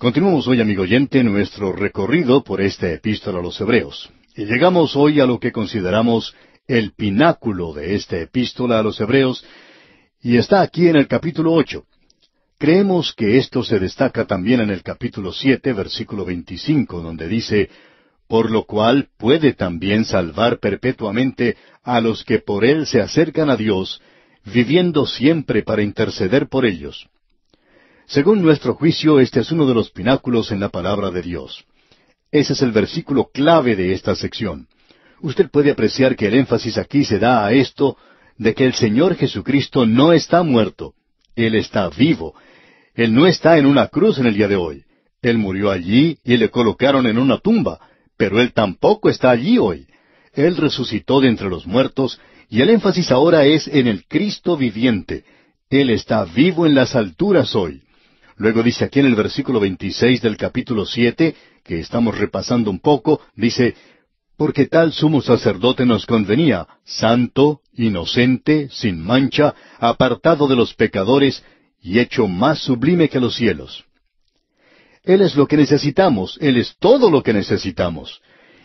Continuamos hoy, amigo oyente, nuestro recorrido por esta epístola a los Hebreos. Y llegamos hoy a lo que consideramos el pináculo de esta epístola a los Hebreos, y está aquí en el capítulo ocho. Creemos que esto se destaca también en el capítulo siete, versículo veinticinco, donde dice, por lo cual puede también salvar perpetuamente a los que por él se acercan a Dios, viviendo siempre para interceder por ellos. Según nuestro juicio, este es uno de los pináculos en la palabra de Dios. Ese es el versículo clave de esta sección. Usted puede apreciar que el énfasis aquí se da a esto de que el Señor Jesucristo no está muerto. Él está vivo. Él no está en una cruz en el día de hoy. Él murió allí y le colocaron en una tumba, pero Él tampoco está allí hoy. Él resucitó de entre los muertos y el énfasis ahora es en el Cristo viviente. Él está vivo en las alturas hoy. Luego dice aquí en el versículo 26 del capítulo 7, que estamos repasando un poco, dice, porque tal sumo sacerdote nos convenía, santo, inocente, sin mancha, apartado de los pecadores, y hecho más sublime que los cielos. Él es lo que necesitamos, Él es todo lo que necesitamos.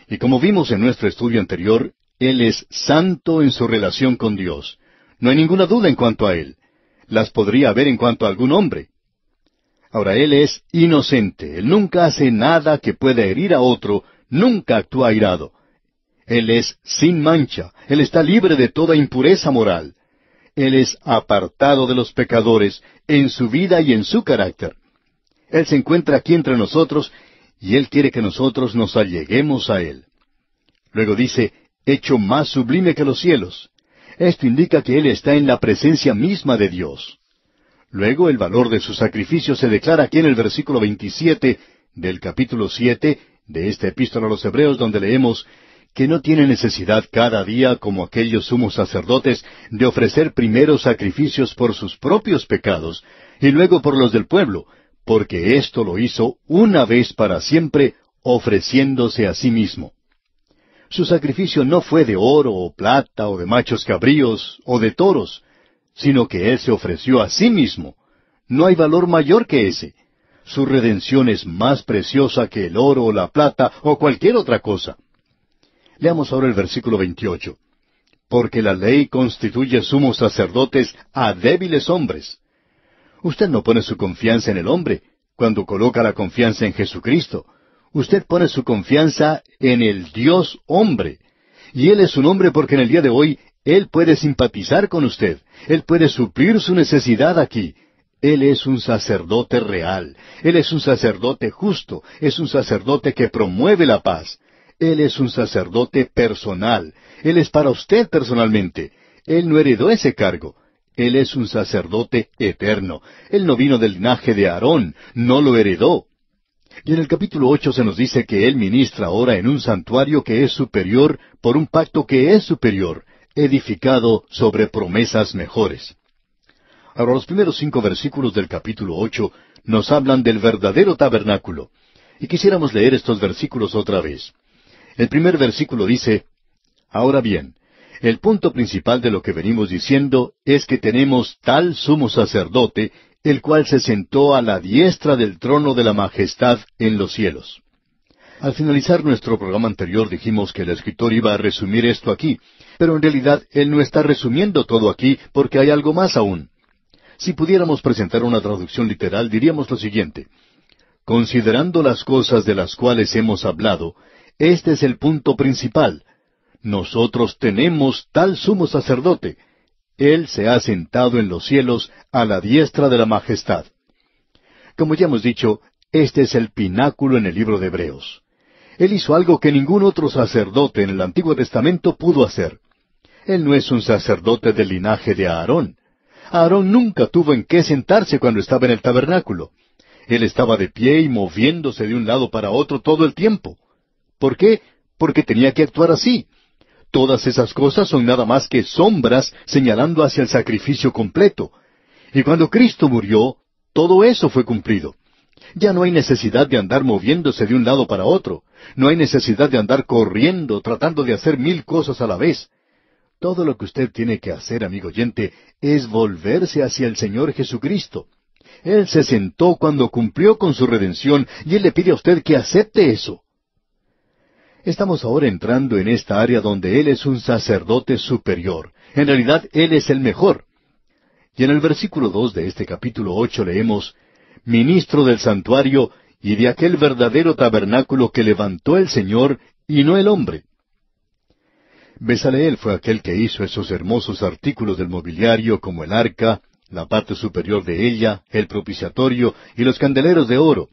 Y como vimos en nuestro estudio anterior, Él es santo en su relación con Dios. No hay ninguna duda en cuanto a Él. Las podría haber en cuanto a algún hombre. Ahora, Él es inocente, Él nunca hace nada que pueda herir a otro, nunca actúa airado. Él es sin mancha, Él está libre de toda impureza moral. Él es apartado de los pecadores en su vida y en su carácter. Él se encuentra aquí entre nosotros y Él quiere que nosotros nos alleguemos a Él. Luego dice, hecho más sublime que los cielos. Esto indica que Él está en la presencia misma de Dios. Luego el valor de su sacrificio se declara aquí en el versículo 27 del capítulo 7 de esta epístola a los Hebreos donde leemos que no tiene necesidad cada día, como aquellos sumos sacerdotes, de ofrecer primero sacrificios por sus propios pecados y luego por los del pueblo, porque esto lo hizo una vez para siempre, ofreciéndose a sí mismo. Su sacrificio no fue de oro o plata o de machos cabríos o de toros, sino que Él se ofreció a sí mismo. No hay valor mayor que ese. Su redención es más preciosa que el oro o la plata o cualquier otra cosa. Leamos ahora el versículo 28. Porque la ley constituye sumos sacerdotes a débiles hombres. Usted no pone su confianza en el hombre cuando coloca la confianza en Jesucristo. Usted pone su confianza en el Dios hombre. Y Él es un hombre porque en el día de hoy él puede simpatizar con usted. Él puede suplir su necesidad aquí. Él es un sacerdote real. Él es un sacerdote justo. Es un sacerdote que promueve la paz. Él es un sacerdote personal. Él es para usted personalmente. Él no heredó ese cargo. Él es un sacerdote eterno. Él no vino del linaje de Aarón, no lo heredó. Y en el capítulo ocho se nos dice que Él ministra ahora en un santuario que es superior por un pacto que es superior edificado sobre promesas mejores. Ahora los primeros cinco versículos del capítulo ocho nos hablan del verdadero tabernáculo. Y quisiéramos leer estos versículos otra vez. El primer versículo dice, Ahora bien, el punto principal de lo que venimos diciendo es que tenemos tal sumo sacerdote, el cual se sentó a la diestra del trono de la majestad en los cielos. Al finalizar nuestro programa anterior dijimos que el escritor iba a resumir esto aquí, pero en realidad él no está resumiendo todo aquí porque hay algo más aún. Si pudiéramos presentar una traducción literal, diríamos lo siguiente. Considerando las cosas de las cuales hemos hablado, este es el punto principal. Nosotros tenemos tal sumo sacerdote. Él se ha sentado en los cielos a la diestra de la majestad. Como ya hemos dicho, este es el pináculo en el libro de Hebreos. Él hizo algo que ningún otro sacerdote en el Antiguo Testamento pudo hacer. Él no es un sacerdote del linaje de Aarón. Aarón nunca tuvo en qué sentarse cuando estaba en el tabernáculo. Él estaba de pie y moviéndose de un lado para otro todo el tiempo. ¿Por qué? Porque tenía que actuar así. Todas esas cosas son nada más que sombras señalando hacia el sacrificio completo. Y cuando Cristo murió, todo eso fue cumplido. Ya no hay necesidad de andar moviéndose de un lado para otro. No hay necesidad de andar corriendo, tratando de hacer mil cosas a la vez. Todo lo que usted tiene que hacer, amigo oyente, es volverse hacia el Señor Jesucristo. Él se sentó cuando cumplió con su redención y Él le pide a usted que acepte eso. Estamos ahora entrando en esta área donde Él es un sacerdote superior. En realidad, Él es el mejor. Y en el versículo dos de este capítulo ocho leemos, Ministro del santuario y de aquel verdadero tabernáculo que levantó el Señor y no el hombre. Besaleel fue aquel que hizo esos hermosos artículos del mobiliario como el arca, la parte superior de ella, el propiciatorio y los candeleros de oro,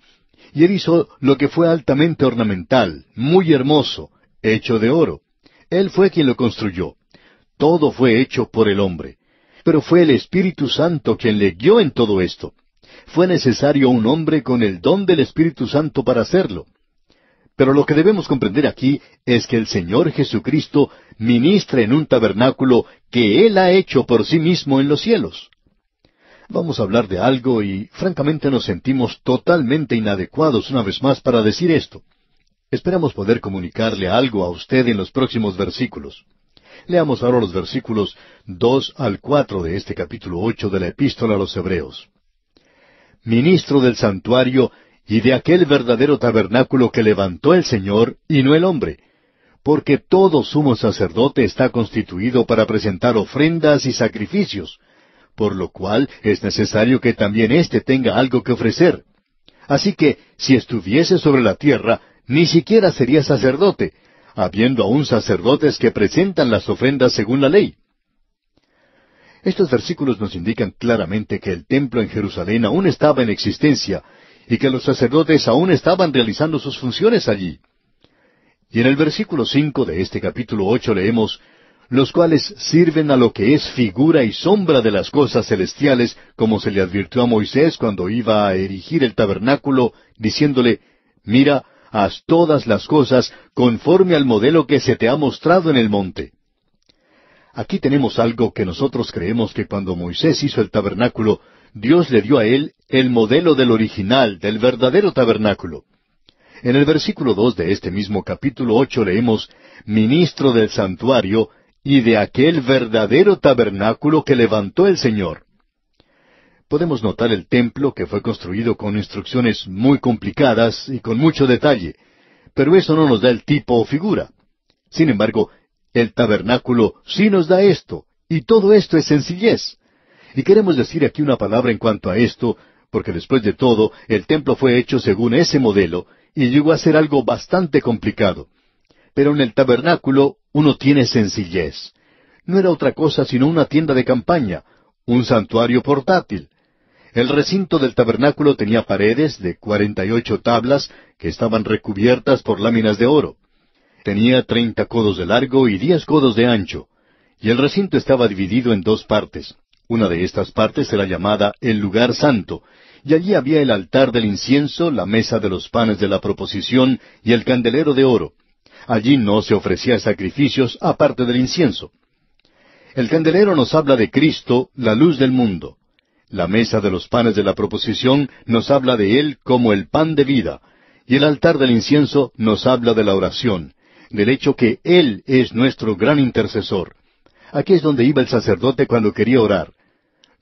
y él hizo lo que fue altamente ornamental, muy hermoso, hecho de oro. Él fue quien lo construyó. Todo fue hecho por el hombre. Pero fue el Espíritu Santo quien le guió en todo esto. Fue necesario un hombre con el don del Espíritu Santo para hacerlo. Pero lo que debemos comprender aquí es que el Señor Jesucristo ministra en un tabernáculo que Él ha hecho por sí mismo en los cielos. Vamos a hablar de algo y francamente nos sentimos totalmente inadecuados una vez más para decir esto. Esperamos poder comunicarle algo a usted en los próximos versículos. Leamos ahora los versículos dos al cuatro de este capítulo ocho de la Epístola a los Hebreos. Ministro del santuario y de aquel verdadero tabernáculo que levantó el Señor y no el hombre, porque todo sumo sacerdote está constituido para presentar ofrendas y sacrificios, por lo cual es necesario que también éste tenga algo que ofrecer. Así que, si estuviese sobre la tierra, ni siquiera sería sacerdote, habiendo aún sacerdotes que presentan las ofrendas según la ley. Estos versículos nos indican claramente que el templo en Jerusalén aún estaba en existencia y que los sacerdotes aún estaban realizando sus funciones allí. Y en el versículo cinco de este capítulo ocho leemos los cuales sirven a lo que es figura y sombra de las cosas celestiales, como se le advirtió a Moisés cuando iba a erigir el tabernáculo, diciéndole, Mira, haz todas las cosas conforme al modelo que se te ha mostrado en el monte. Aquí tenemos algo que nosotros creemos que cuando Moisés hizo el tabernáculo, Dios le dio a él el modelo del original, del verdadero tabernáculo. En el versículo dos de este mismo capítulo ocho leemos, Ministro del santuario, y de aquel verdadero tabernáculo que levantó el Señor. Podemos notar el templo que fue construido con instrucciones muy complicadas y con mucho detalle, pero eso no nos da el tipo o figura. Sin embargo, el tabernáculo sí nos da esto, y todo esto es sencillez. Y queremos decir aquí una palabra en cuanto a esto, porque después de todo, el templo fue hecho según ese modelo, y llegó a ser algo bastante complicado. Pero en el tabernáculo uno tiene sencillez. No era otra cosa sino una tienda de campaña, un santuario portátil. El recinto del tabernáculo tenía paredes de cuarenta y ocho tablas que estaban recubiertas por láminas de oro. Tenía treinta codos de largo y diez codos de ancho, y el recinto estaba dividido en dos partes. Una de estas partes era llamada el lugar santo, y allí había el altar del incienso, la mesa de los panes de la proposición y el candelero de oro. Allí no se ofrecía sacrificios aparte del incienso. El candelero nos habla de Cristo, la luz del mundo. La mesa de los panes de la proposición nos habla de Él como el pan de vida, y el altar del incienso nos habla de la oración, del hecho que Él es nuestro gran intercesor. Aquí es donde iba el sacerdote cuando quería orar.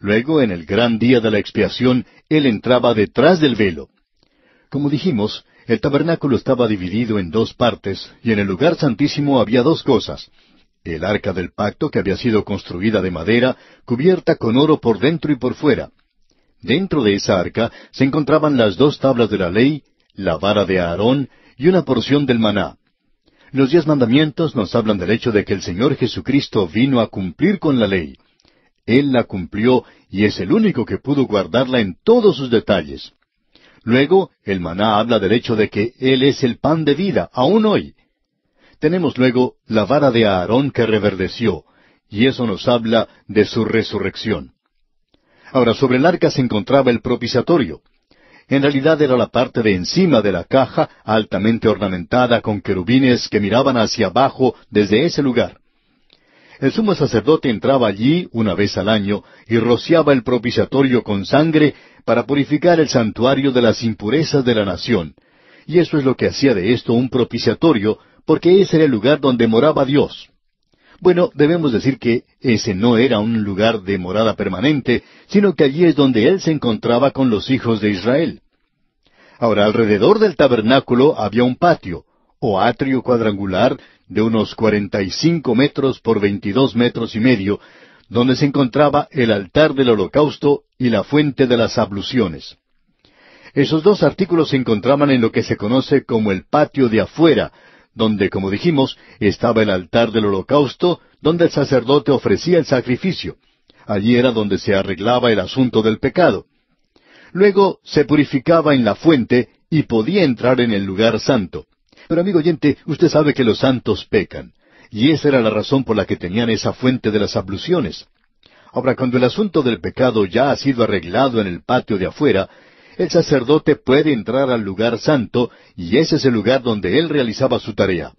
Luego, en el gran día de la expiación, Él entraba detrás del velo. Como dijimos, el tabernáculo estaba dividido en dos partes, y en el lugar santísimo había dos cosas. El arca del pacto que había sido construida de madera, cubierta con oro por dentro y por fuera. Dentro de esa arca se encontraban las dos tablas de la ley, la vara de Aarón y una porción del maná. Los diez mandamientos nos hablan del hecho de que el Señor Jesucristo vino a cumplir con la ley. Él la cumplió y es el único que pudo guardarla en todos sus detalles. Luego, el maná habla del hecho de que Él es el pan de vida, aún hoy. Tenemos luego la vara de Aarón que reverdeció, y eso nos habla de su resurrección. Ahora, sobre el arca se encontraba el propiciatorio. En realidad era la parte de encima de la caja, altamente ornamentada con querubines que miraban hacia abajo desde ese lugar. El sumo sacerdote entraba allí una vez al año y rociaba el propiciatorio con sangre para purificar el santuario de las impurezas de la nación. Y eso es lo que hacía de esto un propiciatorio, porque ese era el lugar donde moraba Dios. Bueno, debemos decir que ese no era un lugar de morada permanente, sino que allí es donde él se encontraba con los hijos de Israel. Ahora, alrededor del tabernáculo había un patio, o atrio cuadrangular, de unos cuarenta y cinco metros por veintidós metros y medio, donde se encontraba el altar del holocausto y la fuente de las abluciones. Esos dos artículos se encontraban en lo que se conoce como el patio de afuera, donde, como dijimos, estaba el altar del holocausto, donde el sacerdote ofrecía el sacrificio. Allí era donde se arreglaba el asunto del pecado. Luego se purificaba en la fuente y podía entrar en el lugar santo. Pero amigo oyente, usted sabe que los santos pecan. Y esa era la razón por la que tenían esa fuente de las abluciones. Ahora, cuando el asunto del pecado ya ha sido arreglado en el patio de afuera, el sacerdote puede entrar al lugar santo y ese es el lugar donde él realizaba su tarea.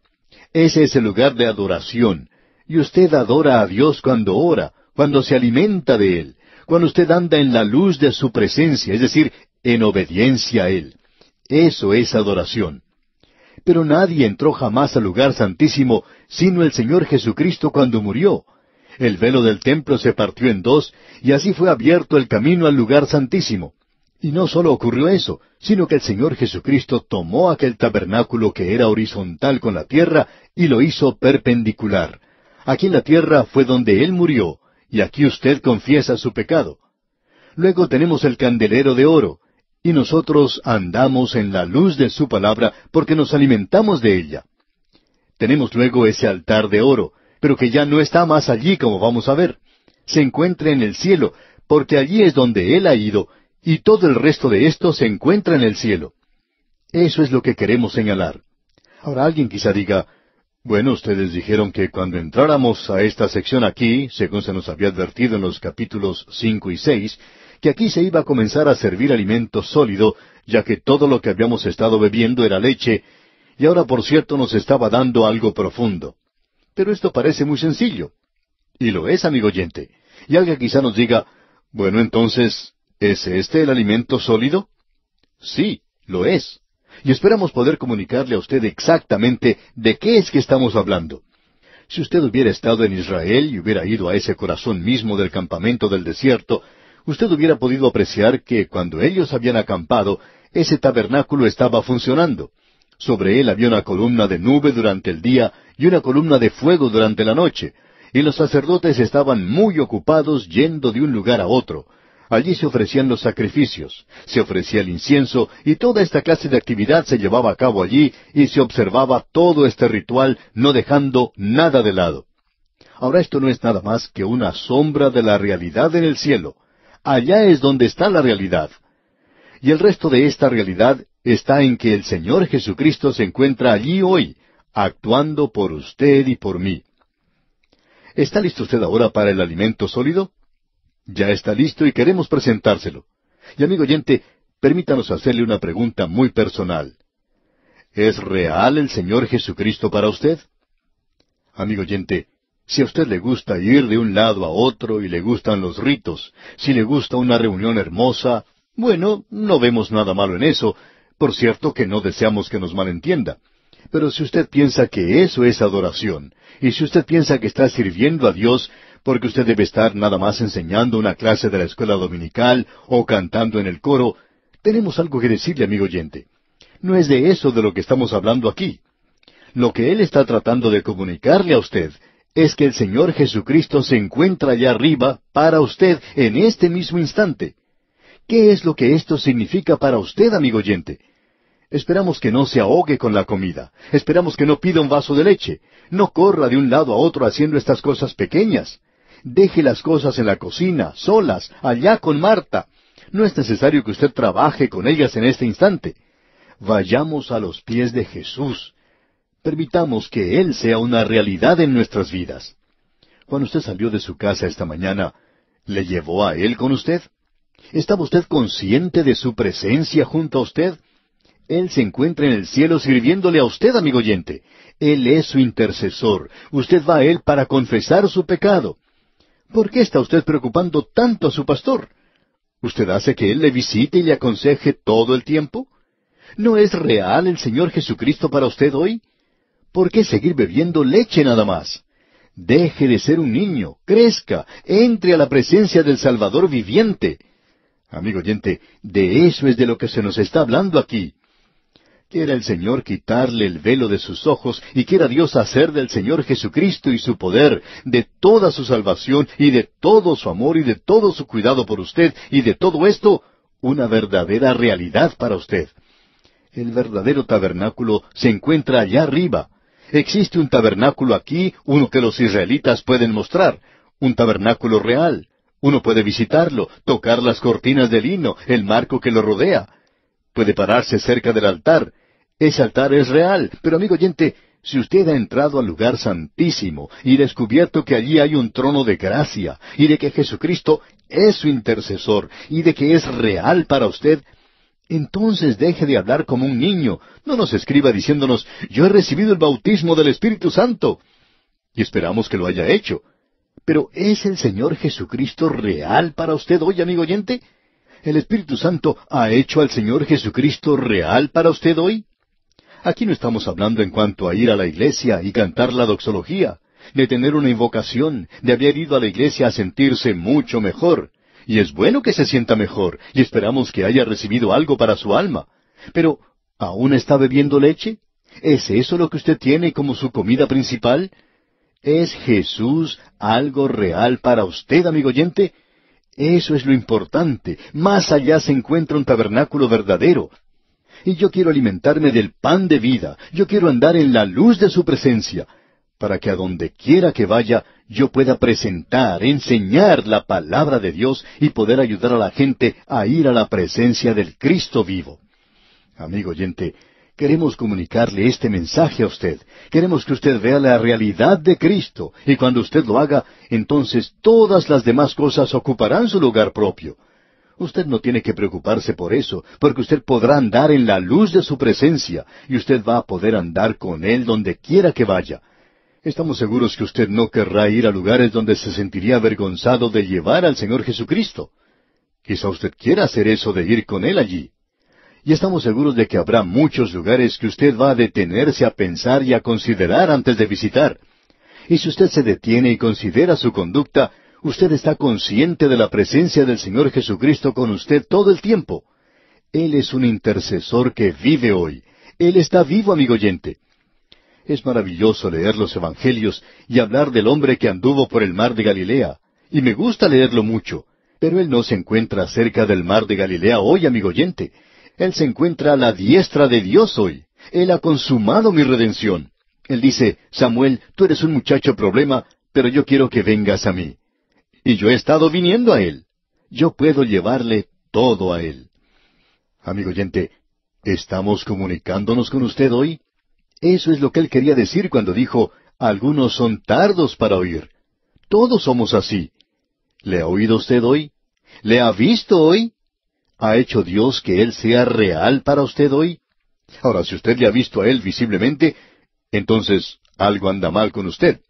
Ese es el lugar de adoración. Y usted adora a Dios cuando ora, cuando se alimenta de Él, cuando usted anda en la luz de su presencia, es decir, en obediencia a Él. Eso es adoración. Pero nadie entró jamás al lugar santísimo sino el Señor Jesucristo cuando murió. El velo del templo se partió en dos y así fue abierto el camino al lugar santísimo. Y no solo ocurrió eso, sino que el Señor Jesucristo tomó aquel tabernáculo que era horizontal con la tierra y lo hizo perpendicular. Aquí en la tierra fue donde Él murió, y aquí usted confiesa su pecado. Luego tenemos el candelero de oro, y nosotros andamos en la luz de su palabra porque nos alimentamos de ella. Tenemos luego ese altar de oro, pero que ya no está más allí como vamos a ver. Se encuentra en el cielo, porque allí es donde Él ha ido, y todo el resto de esto se encuentra en el cielo. Eso es lo que queremos señalar. Ahora alguien quizá diga, bueno, ustedes dijeron que cuando entráramos a esta sección aquí, según se nos había advertido en los capítulos cinco y seis, que aquí se iba a comenzar a servir alimento sólido, ya que todo lo que habíamos estado bebiendo era leche, y ahora por cierto nos estaba dando algo profundo. Pero esto parece muy sencillo. Y lo es, amigo oyente. Y alguien quizá nos diga, bueno, entonces, ¿es este el alimento sólido? Sí, lo es y esperamos poder comunicarle a usted exactamente de qué es que estamos hablando. Si usted hubiera estado en Israel y hubiera ido a ese corazón mismo del campamento del desierto, usted hubiera podido apreciar que cuando ellos habían acampado, ese tabernáculo estaba funcionando. Sobre él había una columna de nube durante el día y una columna de fuego durante la noche, y los sacerdotes estaban muy ocupados yendo de un lugar a otro, Allí se ofrecían los sacrificios, se ofrecía el incienso y toda esta clase de actividad se llevaba a cabo allí y se observaba todo este ritual no dejando nada de lado. Ahora esto no es nada más que una sombra de la realidad en el cielo. Allá es donde está la realidad. Y el resto de esta realidad está en que el Señor Jesucristo se encuentra allí hoy, actuando por usted y por mí. ¿Está listo usted ahora para el alimento sólido? Ya está listo y queremos presentárselo. Y amigo oyente, permítanos hacerle una pregunta muy personal. ¿Es real el Señor Jesucristo para usted? Amigo oyente, si a usted le gusta ir de un lado a otro y le gustan los ritos, si le gusta una reunión hermosa, bueno, no vemos nada malo en eso, por cierto que no deseamos que nos malentienda. Pero si usted piensa que eso es adoración, y si usted piensa que está sirviendo a Dios, porque usted debe estar nada más enseñando una clase de la escuela dominical o cantando en el coro, tenemos algo que decirle, amigo oyente. No es de eso de lo que estamos hablando aquí. Lo que Él está tratando de comunicarle a usted es que el Señor Jesucristo se encuentra allá arriba para usted en este mismo instante. ¿Qué es lo que esto significa para usted, amigo oyente? Esperamos que no se ahogue con la comida. Esperamos que no pida un vaso de leche. No corra de un lado a otro haciendo estas cosas pequeñas. Deje las cosas en la cocina, solas, allá con Marta. No es necesario que usted trabaje con ellas en este instante. Vayamos a los pies de Jesús. Permitamos que Él sea una realidad en nuestras vidas. Cuando usted salió de su casa esta mañana, ¿le llevó a Él con usted? ¿Estaba usted consciente de su presencia junto a usted? Él se encuentra en el cielo sirviéndole a usted, amigo oyente. Él es su intercesor. Usted va a Él para confesar su pecado. ¿Por qué está usted preocupando tanto a su pastor? ¿Usted hace que Él le visite y le aconseje todo el tiempo? ¿No es real el Señor Jesucristo para usted hoy? ¿Por qué seguir bebiendo leche nada más? Deje de ser un niño, crezca, entre a la presencia del Salvador viviente. Amigo oyente, de eso es de lo que se nos está hablando aquí. Quiera el Señor quitarle el velo de sus ojos y quiera Dios hacer del Señor Jesucristo y su poder, de toda su salvación y de todo su amor y de todo su cuidado por usted y de todo esto, una verdadera realidad para usted. El verdadero tabernáculo se encuentra allá arriba. Existe un tabernáculo aquí, uno que los israelitas pueden mostrar, un tabernáculo real. Uno puede visitarlo, tocar las cortinas de lino, el marco que lo rodea. Puede pararse cerca del altar. Ese altar es real, pero amigo oyente, si usted ha entrado al lugar santísimo y descubierto que allí hay un trono de gracia y de que Jesucristo es su intercesor y de que es real para usted, entonces deje de hablar como un niño. No nos escriba diciéndonos, yo he recibido el bautismo del Espíritu Santo. Y esperamos que lo haya hecho. Pero ¿es el Señor Jesucristo real para usted hoy, amigo oyente? ¿El Espíritu Santo ha hecho al Señor Jesucristo real para usted hoy? Aquí no estamos hablando en cuanto a ir a la iglesia y cantar la doxología, de tener una invocación, de haber ido a la iglesia a sentirse mucho mejor. Y es bueno que se sienta mejor, y esperamos que haya recibido algo para su alma. Pero, ¿aún está bebiendo leche? ¿Es eso lo que usted tiene como su comida principal? ¿Es Jesús algo real para usted, amigo oyente? Eso es lo importante. Más allá se encuentra un tabernáculo verdadero. Y yo quiero alimentarme del pan de vida. Yo quiero andar en la luz de su presencia, para que a donde quiera que vaya yo pueda presentar, enseñar la palabra de Dios y poder ayudar a la gente a ir a la presencia del Cristo vivo. Amigo oyente, Queremos comunicarle este mensaje a usted. Queremos que usted vea la realidad de Cristo. Y cuando usted lo haga, entonces todas las demás cosas ocuparán su lugar propio. Usted no tiene que preocuparse por eso, porque usted podrá andar en la luz de su presencia, y usted va a poder andar con Él donde quiera que vaya. Estamos seguros que usted no querrá ir a lugares donde se sentiría avergonzado de llevar al Señor Jesucristo. Quizá usted quiera hacer eso de ir con Él allí y estamos seguros de que habrá muchos lugares que usted va a detenerse a pensar y a considerar antes de visitar. Y si usted se detiene y considera su conducta, usted está consciente de la presencia del Señor Jesucristo con usted todo el tiempo. Él es un intercesor que vive hoy. Él está vivo, amigo oyente. Es maravilloso leer los Evangelios y hablar del hombre que anduvo por el mar de Galilea. Y me gusta leerlo mucho. Pero él no se encuentra cerca del mar de Galilea hoy, amigo oyente. Él se encuentra a la diestra de Dios hoy. Él ha consumado mi redención. Él dice, Samuel, tú eres un muchacho problema, pero yo quiero que vengas a mí. Y yo he estado viniendo a Él. Yo puedo llevarle todo a Él. Amigo oyente, ¿estamos comunicándonos con usted hoy? Eso es lo que Él quería decir cuando dijo, algunos son tardos para oír. Todos somos así. ¿Le ha oído usted hoy? ¿Le ha visto hoy? ¿Ha hecho Dios que Él sea real para usted hoy? Ahora, si usted le ha visto a Él visiblemente, entonces algo anda mal con usted.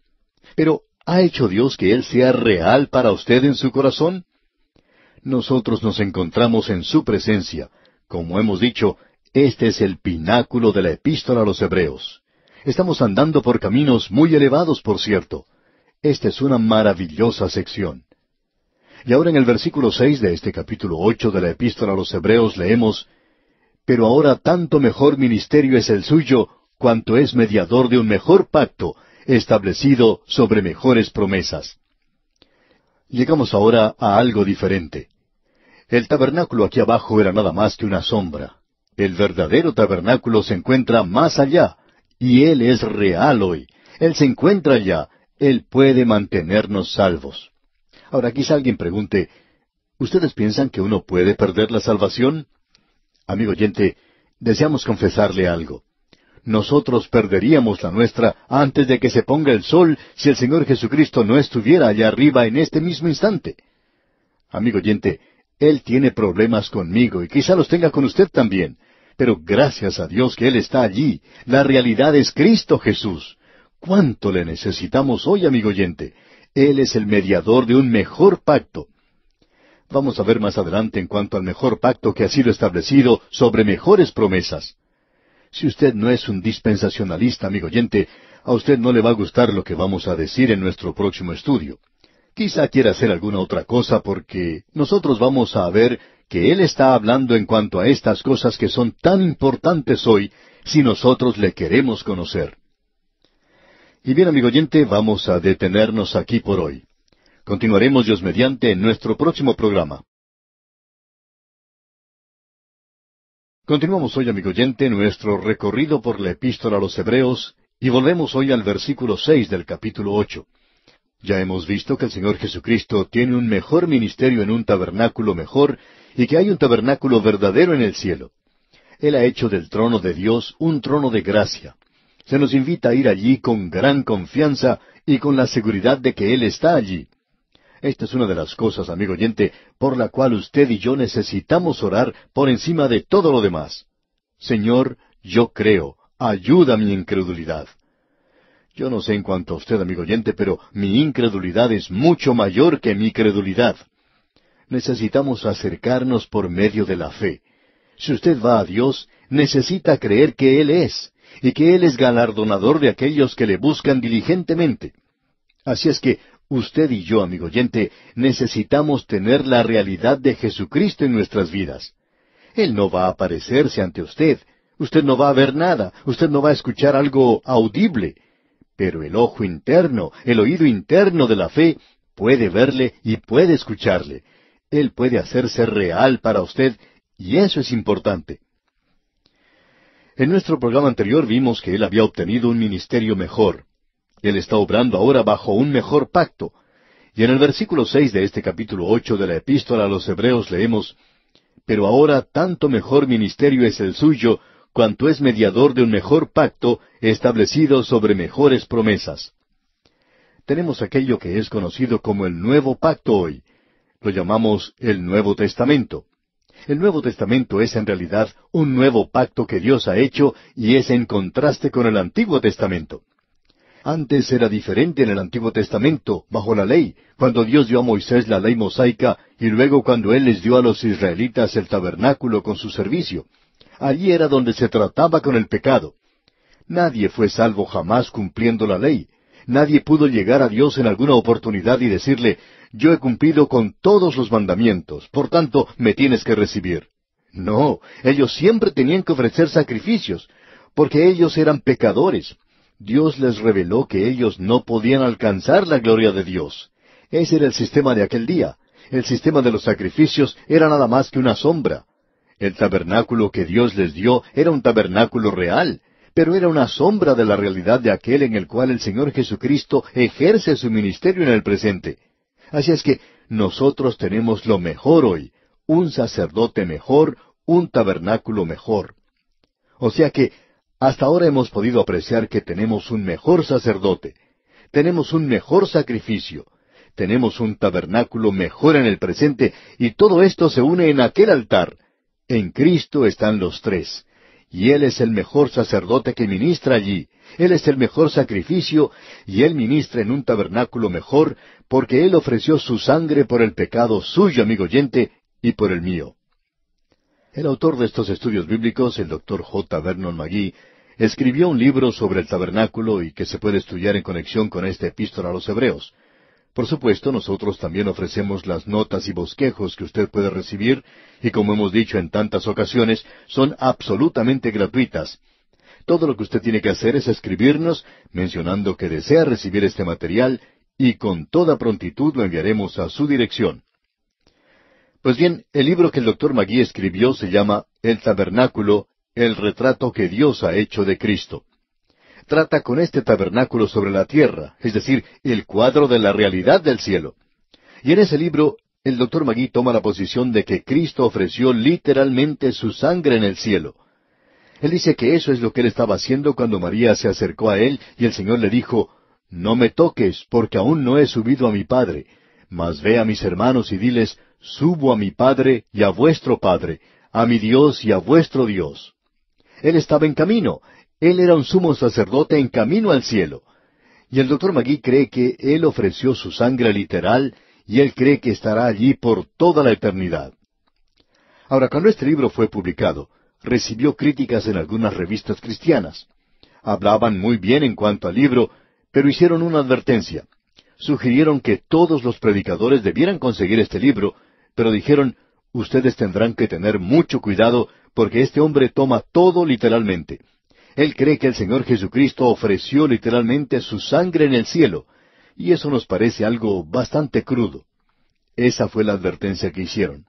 Pero, ¿ha hecho Dios que Él sea real para usted en su corazón? Nosotros nos encontramos en su presencia. Como hemos dicho, este es el pináculo de la epístola a los Hebreos. Estamos andando por caminos muy elevados, por cierto. Esta es una maravillosa sección. Y ahora en el versículo seis de este capítulo ocho de la Epístola a los Hebreos leemos Pero ahora tanto mejor ministerio es el suyo, cuanto es mediador de un mejor pacto, establecido sobre mejores promesas. Llegamos ahora a algo diferente. El tabernáculo aquí abajo era nada más que una sombra. El verdadero tabernáculo se encuentra más allá, y Él es real hoy. Él se encuentra allá. Él puede mantenernos salvos. Ahora quizá alguien pregunte, ¿ustedes piensan que uno puede perder la salvación? Amigo oyente, deseamos confesarle algo. Nosotros perderíamos la nuestra antes de que se ponga el sol si el Señor Jesucristo no estuviera allá arriba en este mismo instante. Amigo oyente, Él tiene problemas conmigo y quizá los tenga con usted también. Pero gracias a Dios que Él está allí. La realidad es Cristo Jesús. ¿Cuánto le necesitamos hoy, amigo oyente? Él es el mediador de un mejor pacto. Vamos a ver más adelante en cuanto al mejor pacto que ha sido establecido sobre mejores promesas. Si usted no es un dispensacionalista, amigo oyente, a usted no le va a gustar lo que vamos a decir en nuestro próximo estudio. Quizá quiera hacer alguna otra cosa porque nosotros vamos a ver que Él está hablando en cuanto a estas cosas que son tan importantes hoy si nosotros le queremos conocer. Y bien, amigo oyente, vamos a detenernos aquí por hoy. Continuaremos Dios mediante en nuestro próximo programa. Continuamos hoy, amigo oyente, nuestro recorrido por la epístola a los Hebreos y volvemos hoy al versículo seis del capítulo ocho. Ya hemos visto que el Señor Jesucristo tiene un mejor ministerio en un tabernáculo mejor y que hay un tabernáculo verdadero en el cielo. Él ha hecho del trono de Dios un trono de gracia. Se nos invita a ir allí con gran confianza y con la seguridad de que Él está allí. Esta es una de las cosas, amigo oyente, por la cual usted y yo necesitamos orar por encima de todo lo demás. Señor, yo creo, ayuda mi incredulidad. Yo no sé en cuanto a usted, amigo oyente, pero mi incredulidad es mucho mayor que mi credulidad. Necesitamos acercarnos por medio de la fe. Si usted va a Dios, necesita creer que Él es, y que Él es galardonador de aquellos que le buscan diligentemente. Así es que usted y yo, amigo oyente, necesitamos tener la realidad de Jesucristo en nuestras vidas. Él no va a aparecerse ante usted, usted no va a ver nada, usted no va a escuchar algo audible, pero el ojo interno, el oído interno de la fe, puede verle y puede escucharle. Él puede hacerse real para usted, y eso es importante. En nuestro programa anterior vimos que él había obtenido un ministerio mejor, él está obrando ahora bajo un mejor pacto. Y en el versículo seis de este capítulo ocho de la Epístola a los Hebreos leemos Pero ahora tanto mejor ministerio es el suyo, cuanto es mediador de un mejor pacto establecido sobre mejores promesas. Tenemos aquello que es conocido como el Nuevo Pacto hoy. Lo llamamos el Nuevo Testamento. El Nuevo Testamento es en realidad un nuevo pacto que Dios ha hecho y es en contraste con el Antiguo Testamento. Antes era diferente en el Antiguo Testamento, bajo la ley, cuando Dios dio a Moisés la ley mosaica y luego cuando Él les dio a los israelitas el tabernáculo con su servicio. Allí era donde se trataba con el pecado. Nadie fue salvo jamás cumpliendo la ley. Nadie pudo llegar a Dios en alguna oportunidad y decirle, yo he cumplido con todos los mandamientos, por tanto me tienes que recibir. No, ellos siempre tenían que ofrecer sacrificios, porque ellos eran pecadores, Dios les reveló que ellos no podían alcanzar la gloria de Dios. Ese era el sistema de aquel día. El sistema de los sacrificios era nada más que una sombra. El tabernáculo que Dios les dio era un tabernáculo real, pero era una sombra de la realidad de aquel en el cual el Señor Jesucristo ejerce su ministerio en el presente. Así es que nosotros tenemos lo mejor hoy, un sacerdote mejor, un tabernáculo mejor. O sea que hasta ahora hemos podido apreciar que tenemos un mejor sacerdote, tenemos un mejor sacrificio, tenemos un tabernáculo mejor en el presente, y todo esto se une en aquel altar. En Cristo están los tres, y Él es el mejor sacerdote que ministra allí, Él es el mejor sacrificio, y Él ministra en un tabernáculo mejor, porque Él ofreció su sangre por el pecado suyo, amigo oyente, y por el mío. El autor de estos estudios bíblicos, el doctor J. Vernon McGee, escribió un libro sobre el tabernáculo y que se puede estudiar en conexión con esta epístola a los Hebreos. Por supuesto, nosotros también ofrecemos las notas y bosquejos que usted puede recibir, y como hemos dicho en tantas ocasiones, son absolutamente gratuitas. Todo lo que usted tiene que hacer es escribirnos mencionando que desea recibir este material y con toda prontitud lo enviaremos a su dirección. Pues bien, el libro que el doctor Magui escribió se llama El Tabernáculo el retrato que Dios ha hecho de Cristo. Trata con este tabernáculo sobre la tierra, es decir, el cuadro de la realidad del cielo. Y en ese libro, el doctor Magui toma la posición de que Cristo ofreció literalmente su sangre en el cielo. Él dice que eso es lo que él estaba haciendo cuando María se acercó a él y el Señor le dijo, No me toques, porque aún no he subido a mi Padre, mas ve a mis hermanos y diles, Subo a mi Padre y a vuestro Padre, a mi Dios y a vuestro Dios. Él estaba en camino. Él era un sumo sacerdote en camino al cielo. Y el doctor Magui cree que Él ofreció su sangre literal y Él cree que estará allí por toda la eternidad. Ahora, cuando este libro fue publicado, recibió críticas en algunas revistas cristianas. hablaban muy bien en cuanto al libro, pero hicieron una advertencia. Sugirieron que todos los predicadores debieran conseguir este libro, pero dijeron, ustedes tendrán que tener mucho cuidado porque este hombre toma todo literalmente. Él cree que el Señor Jesucristo ofreció literalmente su sangre en el cielo, y eso nos parece algo bastante crudo. Esa fue la advertencia que hicieron.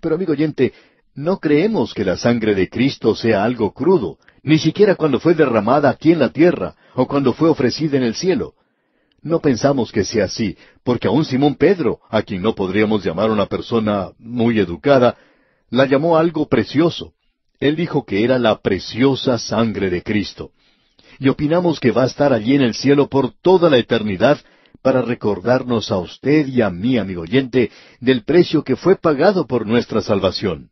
Pero amigo oyente, no creemos que la sangre de Cristo sea algo crudo, ni siquiera cuando fue derramada aquí en la tierra o cuando fue ofrecida en el cielo. No pensamos que sea así, porque aun Simón Pedro, a quien no podríamos llamar una persona muy educada, la llamó algo precioso. Él dijo que era la preciosa sangre de Cristo. Y opinamos que va a estar allí en el cielo por toda la eternidad para recordarnos a usted y a mí, amigo oyente, del precio que fue pagado por nuestra salvación.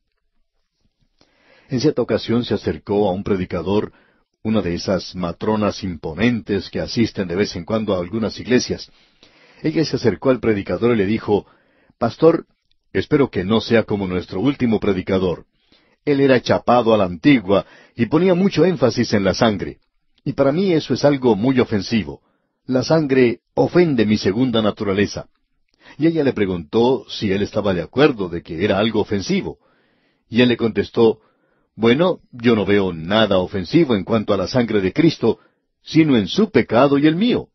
En cierta ocasión se acercó a un predicador, una de esas matronas imponentes que asisten de vez en cuando a algunas iglesias. Ella se acercó al predicador y le dijo, Pastor, espero que no sea como nuestro último predicador. Él era chapado a la antigua y ponía mucho énfasis en la sangre. Y para mí eso es algo muy ofensivo. La sangre ofende mi segunda naturaleza. Y ella le preguntó si él estaba de acuerdo de que era algo ofensivo. Y él le contestó, bueno, yo no veo nada ofensivo en cuanto a la sangre de Cristo, sino en su pecado y el mío.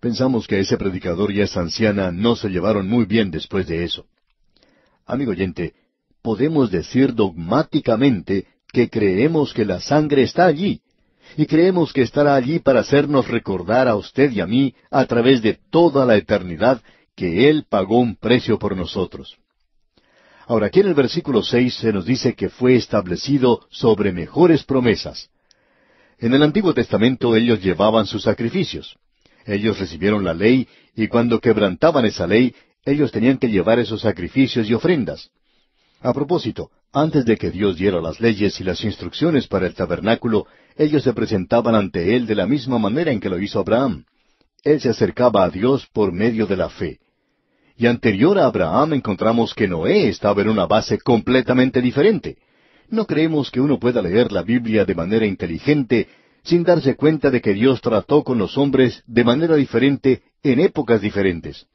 Pensamos que ese predicador y esa anciana no se llevaron muy bien después de eso. Amigo oyente, podemos decir dogmáticamente que creemos que la sangre está allí, y creemos que estará allí para hacernos recordar a usted y a mí a través de toda la eternidad que Él pagó un precio por nosotros. Ahora, aquí en el versículo seis se nos dice que fue establecido sobre mejores promesas. En el Antiguo Testamento ellos llevaban sus sacrificios. Ellos recibieron la ley y cuando quebrantaban esa ley, ellos tenían que llevar esos sacrificios y ofrendas. A propósito, antes de que Dios diera las leyes y las instrucciones para el tabernáculo, ellos se presentaban ante Él de la misma manera en que lo hizo Abraham. Él se acercaba a Dios por medio de la fe. Y anterior a Abraham encontramos que Noé estaba en una base completamente diferente. No creemos que uno pueda leer la Biblia de manera inteligente sin darse cuenta de que Dios trató con los hombres de manera diferente en épocas diferentes.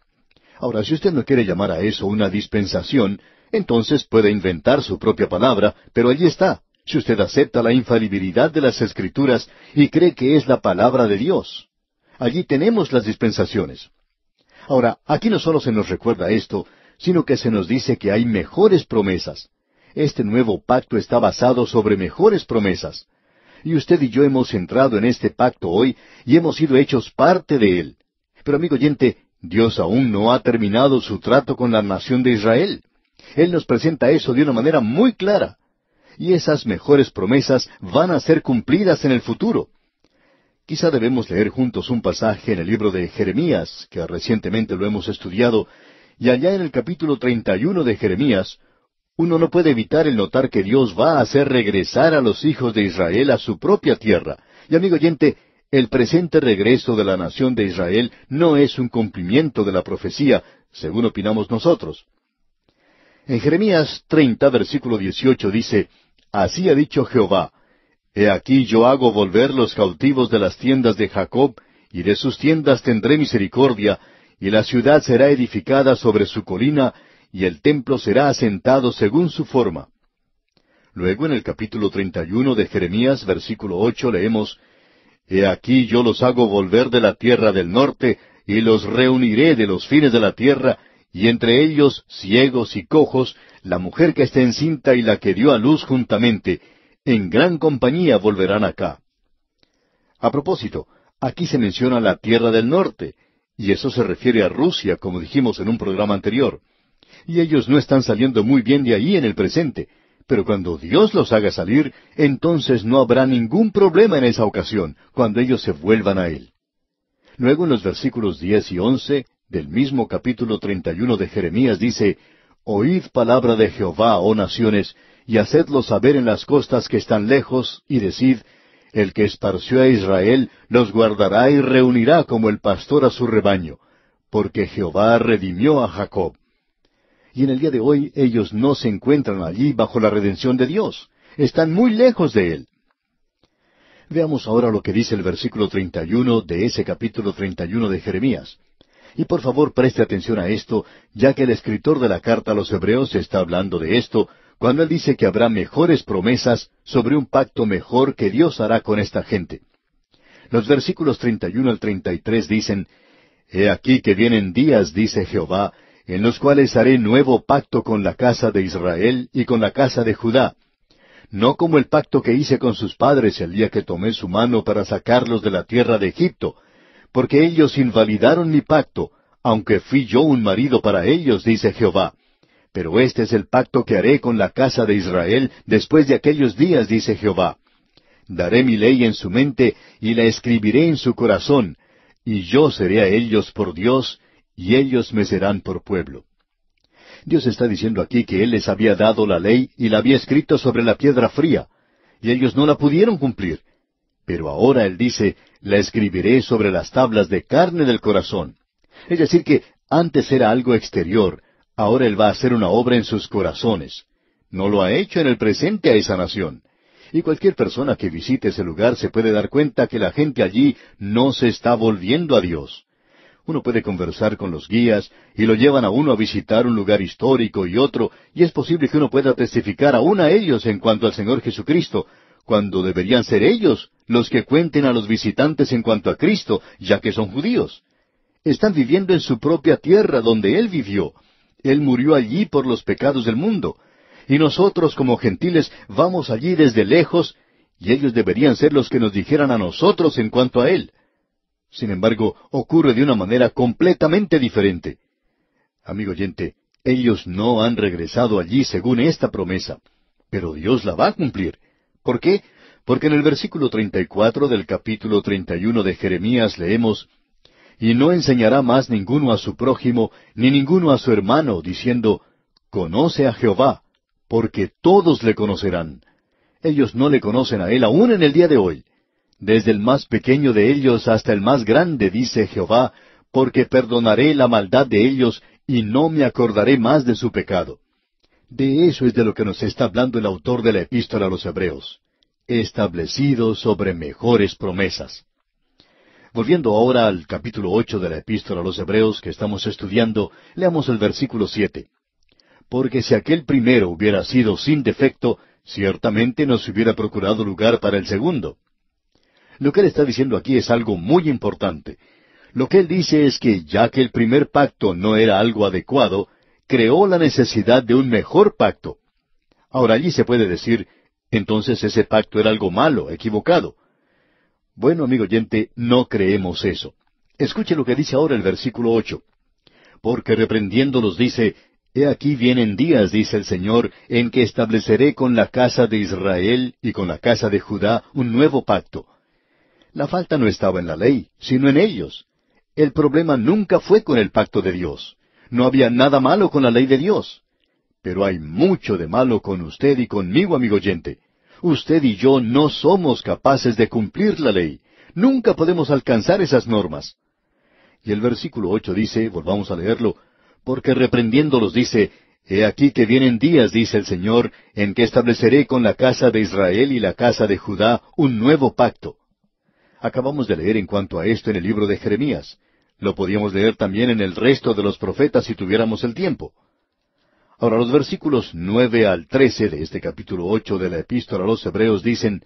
Ahora, si usted no quiere llamar a eso una dispensación, entonces puede inventar su propia palabra, pero allí está. Si usted acepta la infalibilidad de las Escrituras y cree que es la palabra de Dios. Allí tenemos las dispensaciones. Ahora, aquí no solo se nos recuerda esto, sino que se nos dice que hay mejores promesas. Este nuevo pacto está basado sobre mejores promesas. Y usted y yo hemos entrado en este pacto hoy y hemos sido hechos parte de él. Pero amigo oyente, Dios aún no ha terminado su trato con la nación de Israel. Él nos presenta eso de una manera muy clara. Y esas mejores promesas van a ser cumplidas en el futuro. Quizá debemos leer juntos un pasaje en el libro de Jeremías, que recientemente lo hemos estudiado, y allá en el capítulo 31 de Jeremías, uno no puede evitar el notar que Dios va a hacer regresar a los hijos de Israel a su propia tierra. Y amigo oyente, el presente regreso de la nación de Israel no es un cumplimiento de la profecía, según opinamos nosotros. En Jeremías 30, versículo 18 dice, Así ha dicho Jehová, He aquí yo hago volver los cautivos de las tiendas de Jacob, y de sus tiendas tendré misericordia, y la ciudad será edificada sobre su colina, y el templo será asentado según su forma. Luego en el capítulo 31 de Jeremías, versículo ocho, leemos, He aquí yo los hago volver de la tierra del norte, y los reuniré de los fines de la tierra, y entre ellos ciegos y cojos, la mujer que está encinta y la que dio a luz juntamente, en gran compañía volverán acá. A propósito, aquí se menciona la tierra del norte, y eso se refiere a Rusia, como dijimos en un programa anterior. Y ellos no están saliendo muy bien de ahí en el presente, pero cuando Dios los haga salir, entonces no habrá ningún problema en esa ocasión, cuando ellos se vuelvan a Él. Luego en los versículos diez y once del mismo capítulo treinta y uno de Jeremías dice, Oíd palabra de Jehová, oh naciones, y hacedlo saber en las costas que están lejos, y decid, el que esparció a Israel los guardará y reunirá como el pastor a su rebaño, porque Jehová redimió a Jacob. Y en el día de hoy ellos no se encuentran allí bajo la redención de Dios, están muy lejos de él. Veamos ahora lo que dice el versículo 31 de ese capítulo 31 de Jeremías. Y por favor preste atención a esto, ya que el escritor de la carta a los Hebreos está hablando de esto, cuando él dice que habrá mejores promesas sobre un pacto mejor que Dios hará con esta gente. Los versículos 31 al 33 dicen, He aquí que vienen días, dice Jehová, en los cuales haré nuevo pacto con la casa de Israel y con la casa de Judá, no como el pacto que hice con sus padres el día que tomé su mano para sacarlos de la tierra de Egipto, porque ellos invalidaron mi pacto, aunque fui yo un marido para ellos, dice Jehová. Pero este es el pacto que haré con la casa de Israel después de aquellos días, dice Jehová. Daré mi ley en su mente y la escribiré en su corazón, y yo seré a ellos por Dios, y ellos me serán por pueblo. Dios está diciendo aquí que Él les había dado la ley y la había escrito sobre la piedra fría, y ellos no la pudieron cumplir. Pero ahora Él dice, la escribiré sobre las tablas de carne del corazón. Es decir, que antes era algo exterior, ahora Él va a hacer una obra en sus corazones. No lo ha hecho en el presente a esa nación. Y cualquier persona que visite ese lugar se puede dar cuenta que la gente allí no se está volviendo a Dios. Uno puede conversar con los guías y lo llevan a uno a visitar un lugar histórico y otro, y es posible que uno pueda testificar aún a ellos en cuanto al Señor Jesucristo, cuando deberían ser ellos los que cuenten a los visitantes en cuanto a Cristo, ya que son judíos. Están viviendo en su propia tierra donde Él vivió. Él murió allí por los pecados del mundo. Y nosotros como gentiles vamos allí desde lejos, y ellos deberían ser los que nos dijeran a nosotros en cuanto a Él. Sin embargo, ocurre de una manera completamente diferente. Amigo oyente, ellos no han regresado allí según esta promesa, pero Dios la va a cumplir. ¿Por qué? Porque en el versículo 34 del capítulo 31 de Jeremías leemos, Y no enseñará más ninguno a su prójimo, ni ninguno a su hermano, diciendo, Conoce a Jehová, porque todos le conocerán. Ellos no le conocen a Él aún en el día de hoy desde el más pequeño de ellos hasta el más grande, dice Jehová, porque perdonaré la maldad de ellos y no me acordaré más de su pecado. De eso es de lo que nos está hablando el autor de la epístola a los Hebreos, establecido sobre mejores promesas. Volviendo ahora al capítulo ocho de la epístola a los Hebreos que estamos estudiando, leamos el versículo siete. Porque si aquel primero hubiera sido sin defecto, ciertamente nos hubiera procurado lugar para el segundo. Lo que él está diciendo aquí es algo muy importante. Lo que él dice es que ya que el primer pacto no era algo adecuado, creó la necesidad de un mejor pacto. Ahora allí se puede decir, entonces ese pacto era algo malo, equivocado. Bueno, amigo oyente, no creemos eso. Escuche lo que dice ahora el versículo ocho. Porque reprendiéndolos dice, He aquí vienen días, dice el Señor, en que estableceré con la casa de Israel y con la casa de Judá un nuevo pacto la falta no estaba en la ley, sino en ellos. El problema nunca fue con el pacto de Dios. No había nada malo con la ley de Dios. Pero hay mucho de malo con usted y conmigo, amigo oyente. Usted y yo no somos capaces de cumplir la ley. Nunca podemos alcanzar esas normas. Y el versículo ocho dice, volvamos a leerlo, porque reprendiéndolos dice, He aquí que vienen días, dice el Señor, en que estableceré con la casa de Israel y la casa de Judá un nuevo pacto Acabamos de leer en cuanto a esto en el libro de Jeremías. Lo podíamos leer también en el resto de los profetas si tuviéramos el tiempo. Ahora los versículos nueve al trece de este capítulo ocho de la epístola a los Hebreos dicen,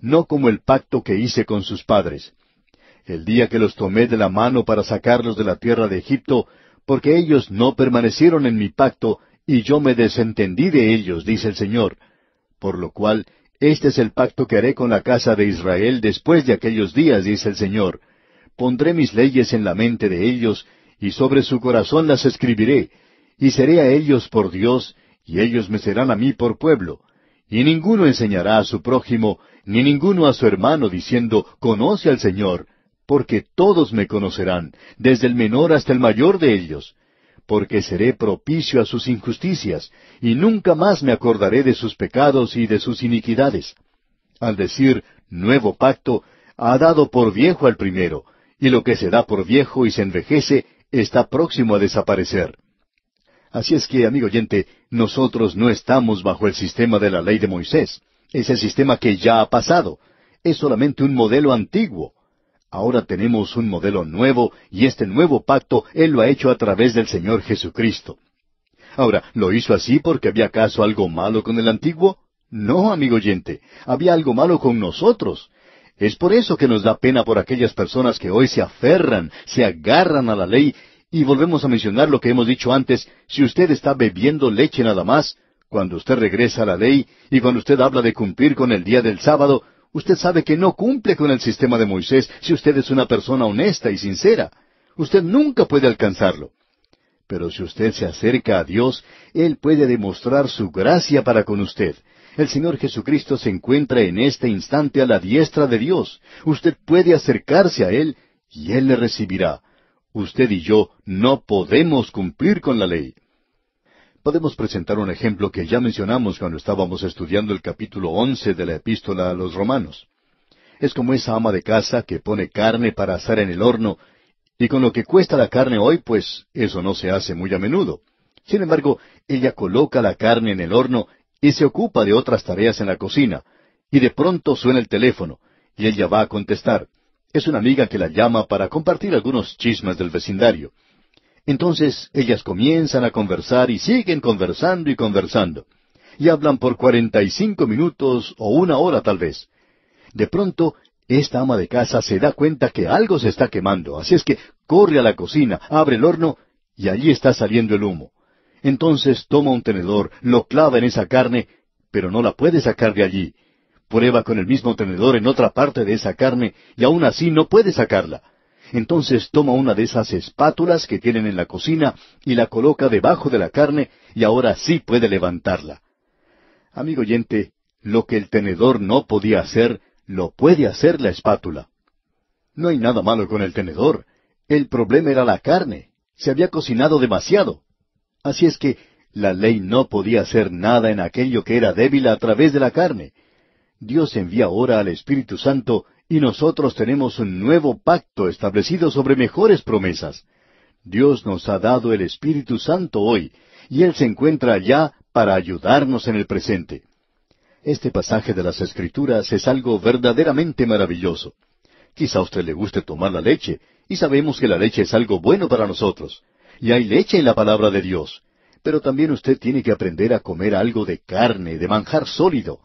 No como el pacto que hice con sus padres, el día que los tomé de la mano para sacarlos de la tierra de Egipto, porque ellos no permanecieron en mi pacto, y yo me desentendí de ellos, dice el Señor, por lo cual este es el pacto que haré con la casa de Israel después de aquellos días, dice el Señor. Pondré mis leyes en la mente de ellos, y sobre su corazón las escribiré, y seré a ellos por Dios, y ellos me serán a mí por pueblo. Y ninguno enseñará a su prójimo, ni ninguno a su hermano, diciendo, Conoce al Señor, porque todos me conocerán, desde el menor hasta el mayor de ellos, porque seré propicio a sus injusticias, y nunca más me acordaré de sus pecados y de sus iniquidades. Al decir nuevo pacto, ha dado por viejo al primero, y lo que se da por viejo y se envejece está próximo a desaparecer. Así es que, amigo oyente, nosotros no estamos bajo el sistema de la ley de Moisés. Es el sistema que ya ha pasado. es solamente un modelo antiguo. Ahora tenemos un modelo nuevo y este nuevo pacto Él lo ha hecho a través del Señor Jesucristo. Ahora, ¿lo hizo así porque había acaso algo malo con el antiguo? No, amigo oyente, había algo malo con nosotros. Es por eso que nos da pena por aquellas personas que hoy se aferran, se agarran a la ley, y volvemos a mencionar lo que hemos dicho antes, si usted está bebiendo leche nada más, cuando usted regresa a la ley y cuando usted habla de cumplir con el día del sábado, usted sabe que no cumple con el sistema de Moisés si usted es una persona honesta y sincera. Usted nunca puede alcanzarlo. Pero si usted se acerca a Dios, Él puede demostrar su gracia para con usted. El Señor Jesucristo se encuentra en este instante a la diestra de Dios. Usted puede acercarse a Él y Él le recibirá. Usted y yo no podemos cumplir con la ley. Podemos presentar un ejemplo que ya mencionamos cuando estábamos estudiando el capítulo once de la epístola a los romanos. Es como esa ama de casa que pone carne para asar en el horno y con lo que cuesta la carne hoy, pues eso no se hace muy a menudo. Sin embargo, ella coloca la carne en el horno y se ocupa de otras tareas en la cocina, y de pronto suena el teléfono, y ella va a contestar. Es una amiga que la llama para compartir algunos chismes del vecindario. Entonces ellas comienzan a conversar y siguen conversando y conversando. Y hablan por cuarenta y cinco minutos o una hora tal vez. De pronto esta ama de casa se da cuenta que algo se está quemando, así es que corre a la cocina, abre el horno y allí está saliendo el humo. Entonces toma un tenedor, lo clava en esa carne, pero no la puede sacar de allí. Prueba con el mismo tenedor en otra parte de esa carne y aún así no puede sacarla. Entonces toma una de esas espátulas que tienen en la cocina y la coloca debajo de la carne y ahora sí puede levantarla. Amigo oyente, lo que el tenedor no podía hacer, lo puede hacer la espátula. No hay nada malo con el tenedor. El problema era la carne. Se había cocinado demasiado. Así es que la ley no podía hacer nada en aquello que era débil a través de la carne. Dios envía ahora al Espíritu Santo y nosotros tenemos un nuevo pacto establecido sobre mejores promesas. Dios nos ha dado el Espíritu Santo hoy, y Él se encuentra allá para ayudarnos en el presente. Este pasaje de las Escrituras es algo verdaderamente maravilloso. Quizá a usted le guste tomar la leche, y sabemos que la leche es algo bueno para nosotros. Y hay leche en la palabra de Dios. Pero también usted tiene que aprender a comer algo de carne, de manjar sólido.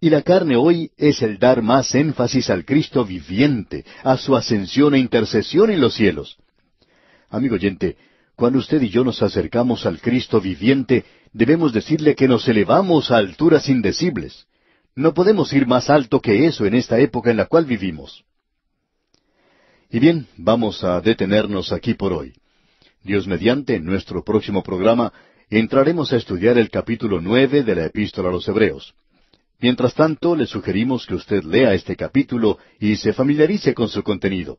Y la carne hoy es el dar más énfasis al Cristo viviente, a su ascensión e intercesión en los cielos. Amigo oyente, cuando usted y yo nos acercamos al Cristo viviente, debemos decirle que nos elevamos a alturas indecibles. No podemos ir más alto que eso en esta época en la cual vivimos. Y bien, vamos a detenernos aquí por hoy. Dios mediante, en nuestro próximo programa, entraremos a estudiar el capítulo nueve de la Epístola a los Hebreos. Mientras tanto, le sugerimos que usted lea este capítulo y se familiarice con su contenido.